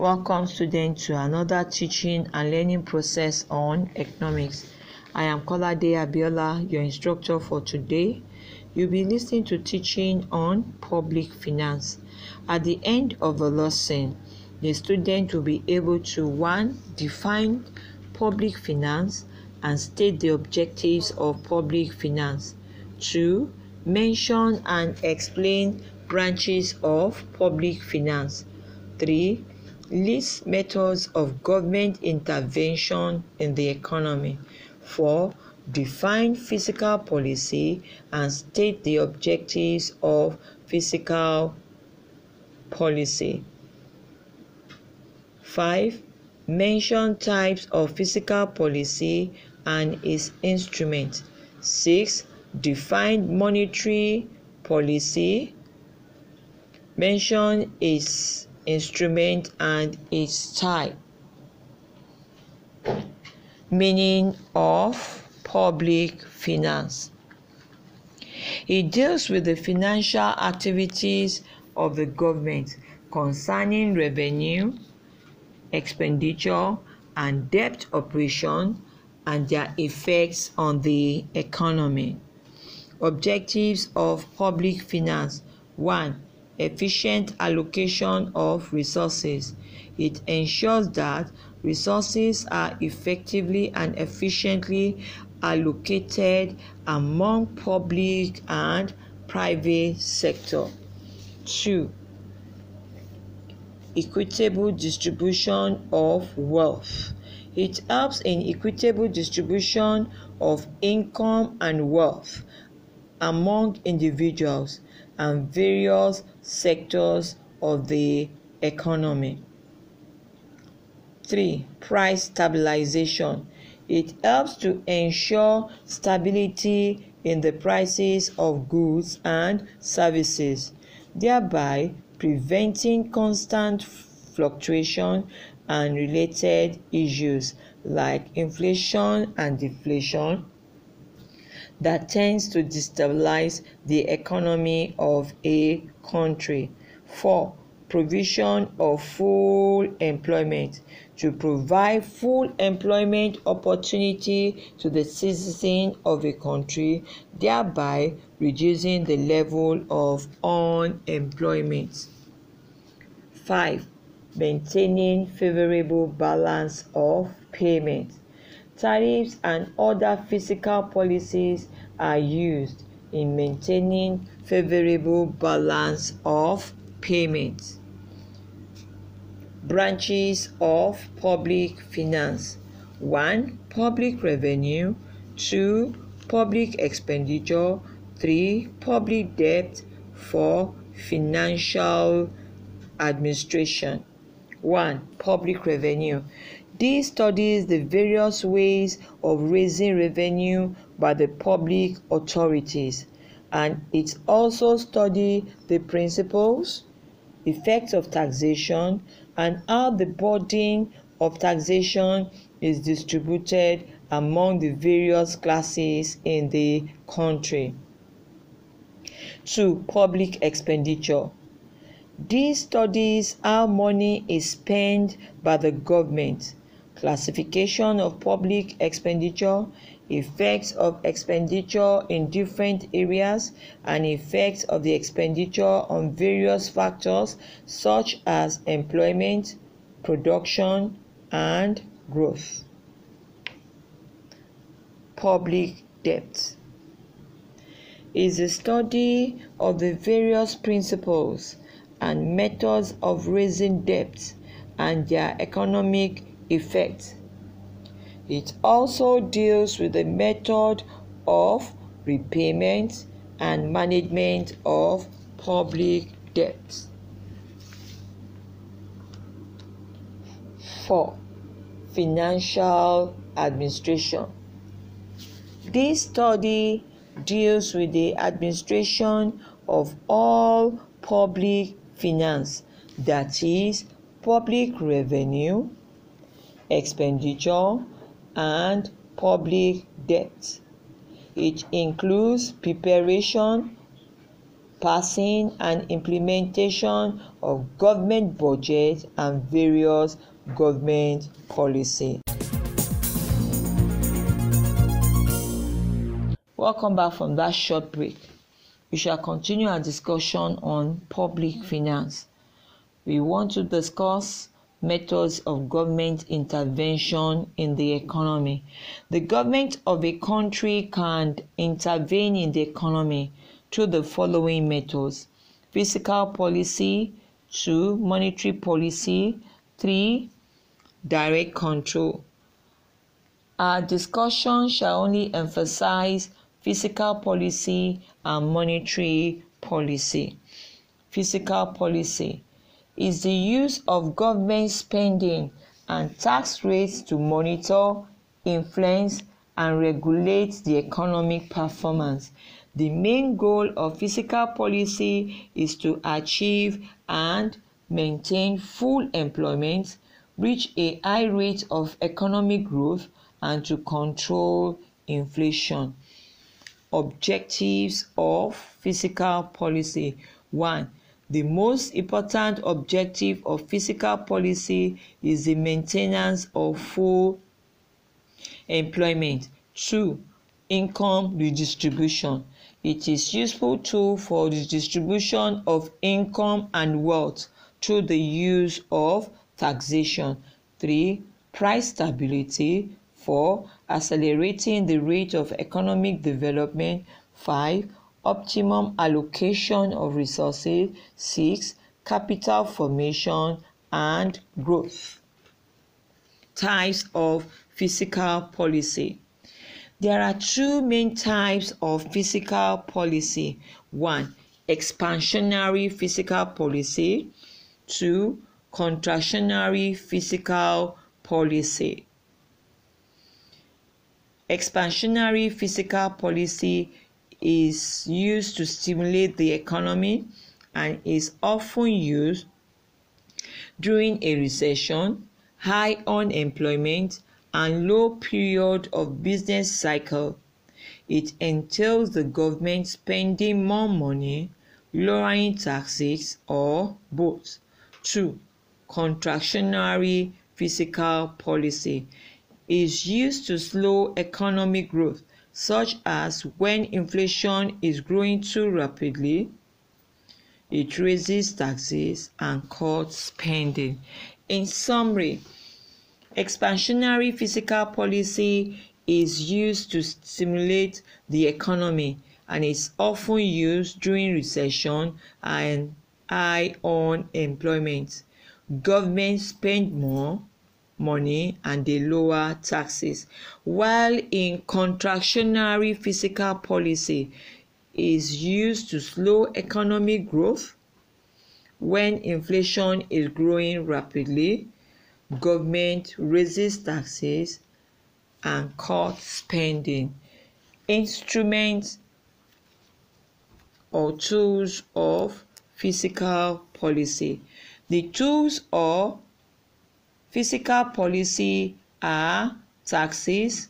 Welcome students to another teaching and learning process on economics. I am Kolade Abiola, your instructor for today. You'll be listening to teaching on public finance. At the end of the lesson, the student will be able to one define public finance and state the objectives of public finance. Two, mention and explain branches of public finance. 3. List methods of government intervention in the economy. 4. Define fiscal policy and state the objectives of fiscal policy. 5. Mention types of fiscal policy and its instruments. 6. Define monetary policy. Mention its instrument and its type. Meaning of public finance. It deals with the financial activities of the government concerning revenue, expenditure, and debt operation and their effects on the economy. Objectives of public finance 1 efficient allocation of resources. It ensures that resources are effectively and efficiently allocated among public and private sector. 2. Equitable distribution of wealth. It helps in equitable distribution of income and wealth among individuals and various sectors of the economy. 3. Price stabilization. It helps to ensure stability in the prices of goods and services, thereby preventing constant fluctuation and related issues like inflation and deflation that tends to destabilize the economy of a country. 4. Provision of full employment to provide full employment opportunity to the citizen of a country, thereby reducing the level of unemployment. 5. Maintaining favorable balance of payment. Tariffs and other fiscal policies are used in maintaining favorable balance of payments. Branches of public finance 1. Public revenue 2. Public expenditure 3. Public debt 4. Financial administration 1. Public revenue this studies the various ways of raising revenue by the public authorities and it also studies the principles, effects of taxation and how the burden of taxation is distributed among the various classes in the country. 2. Public expenditure. This studies how money is spent by the government classification of public expenditure, effects of expenditure in different areas, and effects of the expenditure on various factors such as employment, production, and growth. Public debt is a study of the various principles and methods of raising debt and their economic effect. It also deals with the method of repayment and management of public debt. 4. Financial administration. This study deals with the administration of all public finance, that is, public revenue, expenditure, and public debt. It includes preparation, passing and implementation of government budget and various government policy. Welcome back from that short break. We shall continue our discussion on public finance. We want to discuss methods of government intervention in the economy. The government of a country can intervene in the economy through the following methods fiscal policy, 2. monetary policy, 3. direct control. Our discussion shall only emphasize fiscal policy and monetary policy. Fiscal policy is the use of government spending and tax rates to monitor, influence, and regulate the economic performance. The main goal of fiscal policy is to achieve and maintain full employment, reach a high rate of economic growth, and to control inflation. Objectives of fiscal policy 1 the most important objective of fiscal policy is the maintenance of full employment. 2. Income redistribution. It is useful tool for the distribution of income and wealth through the use of taxation. 3. Price stability. 4. Accelerating the rate of economic development. 5 optimum allocation of resources. 6. Capital formation and growth. Types of fiscal policy. There are two main types of fiscal policy. 1. Expansionary fiscal policy. 2. Contractionary fiscal policy. Expansionary fiscal policy is used to stimulate the economy and is often used during a recession, high unemployment, and low period of business cycle. It entails the government spending more money, lowering taxes, or both. 2. Contractionary fiscal policy is used to slow economic growth such as when inflation is growing too rapidly, it raises taxes and cuts spending. In summary, expansionary fiscal policy is used to stimulate the economy and is often used during recession and high unemployment. Governments spend more money and they lower taxes. While in contractionary fiscal policy is used to slow economic growth when inflation is growing rapidly government raises taxes and cuts spending. Instruments or tools of fiscal policy. The tools are Fiscal policy are taxes,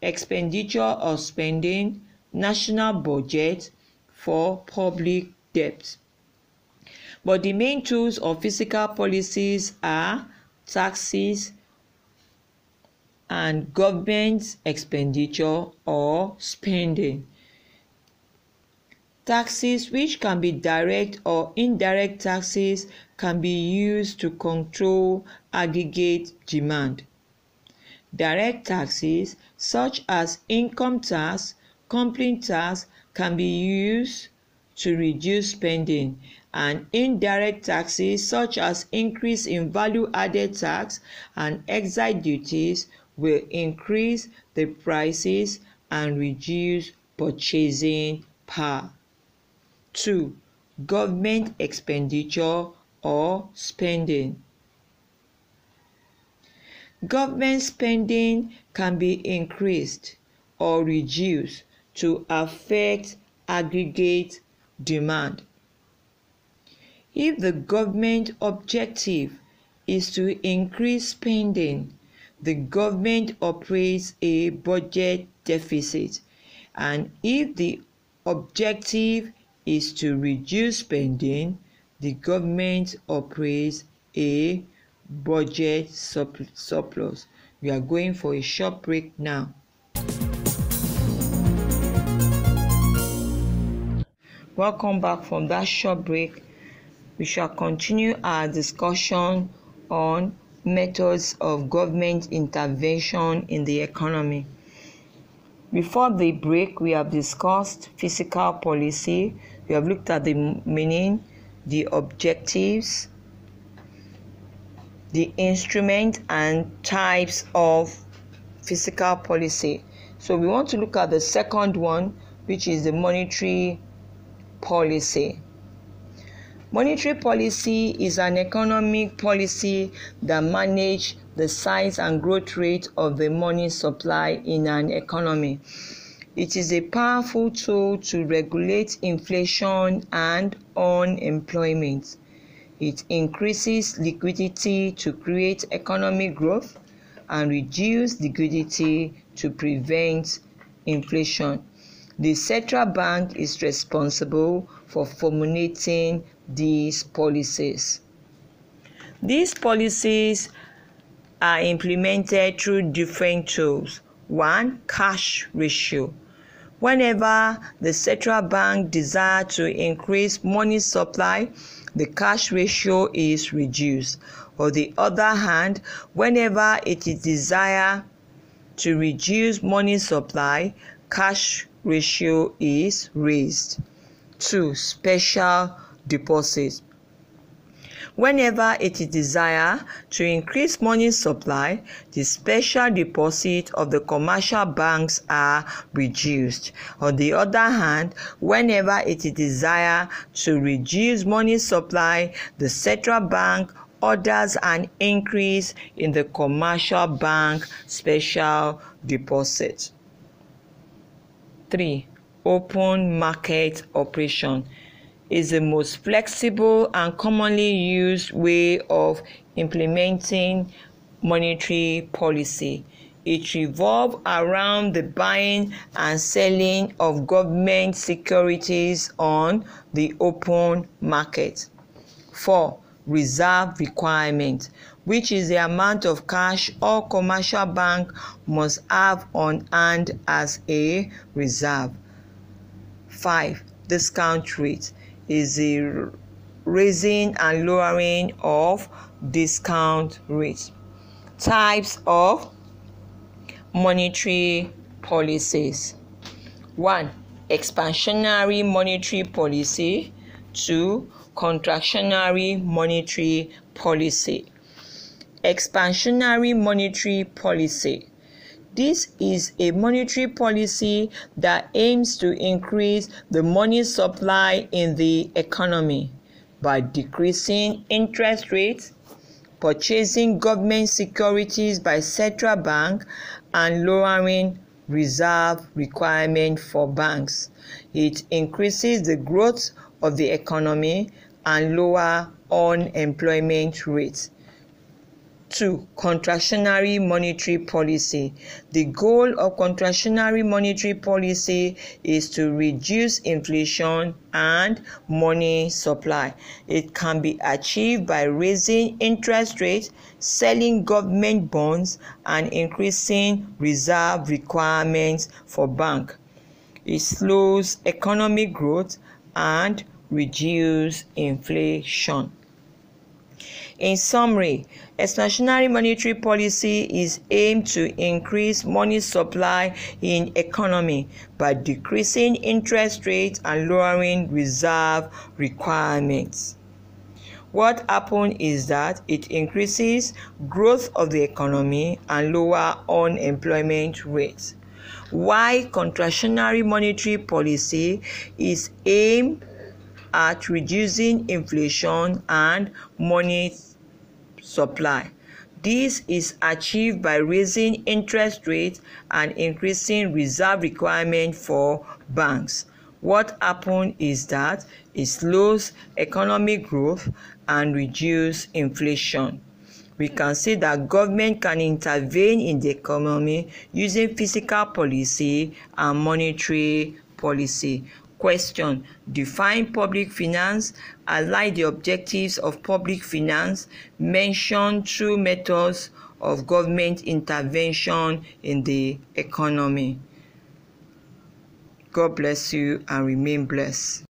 expenditure or spending, national budget for public debt. But the main tools of fiscal policies are taxes and government expenditure or spending. Taxes which can be direct or indirect taxes can be used to control aggregate demand. Direct taxes such as income tax, company tax can be used to reduce spending and indirect taxes such as increase in value added tax and excise duties will increase the prices and reduce purchasing power. 2. Government expenditure or spending. Government spending can be increased or reduced to affect aggregate demand. If the government objective is to increase spending, the government operates a budget deficit. And if the objective is to reduce spending, the government operates a budget surplus. We are going for a short break now. Welcome back from that short break. We shall continue our discussion on methods of government intervention in the economy. Before the break, we have discussed fiscal policy. We have looked at the meaning, the objectives, the instrument, and types of fiscal policy. So, we want to look at the second one, which is the monetary policy. Monetary policy is an economic policy that manages the size and growth rate of the money supply in an economy. It is a powerful tool to regulate inflation and unemployment. It increases liquidity to create economic growth and reduce liquidity to prevent inflation. The central bank is responsible for formulating these policies. These policies are implemented through different tools. One, cash ratio. Whenever the central bank desires to increase money supply, the cash ratio is reduced. On the other hand, whenever it is desired to reduce money supply, cash ratio is raised. 2. Special deposits. Whenever it is desired to increase money supply, the special deposits of the commercial banks are reduced. On the other hand, whenever it is desired to reduce money supply, the central bank orders an increase in the commercial bank special deposit. 3. Open market operation is the most flexible and commonly used way of implementing monetary policy. It revolves around the buying and selling of government securities on the open market. 4. Reserve requirement, which is the amount of cash all commercial bank must have on hand as a reserve. 5. Discount rate is the raising and lowering of discount rates. Types of monetary policies 1. Expansionary monetary policy, 2. Contractionary monetary policy. Expansionary monetary policy this is a monetary policy that aims to increase the money supply in the economy by decreasing interest rates, purchasing government securities by central bank, and lowering reserve requirement for banks. It increases the growth of the economy and lower unemployment rates. 2. Contractionary monetary policy. The goal of contractionary monetary policy is to reduce inflation and money supply. It can be achieved by raising interest rates, selling government bonds, and increasing reserve requirements for banks. It slows economic growth and reduces inflation. In summary, expansionary monetary policy is aimed to increase money supply in economy by decreasing interest rates and lowering reserve requirements. What happens is that it increases growth of the economy and lower unemployment rates. Why contractionary monetary policy is aimed at reducing inflation and money supply. This is achieved by raising interest rates and increasing reserve requirement for banks. What happens is that it slows economic growth and reduce inflation. We can see that government can intervene in the economy using fiscal policy and monetary policy. Question Define public finance. Align the objectives of public finance. Mention true methods of government intervention in the economy. God bless you and remain blessed.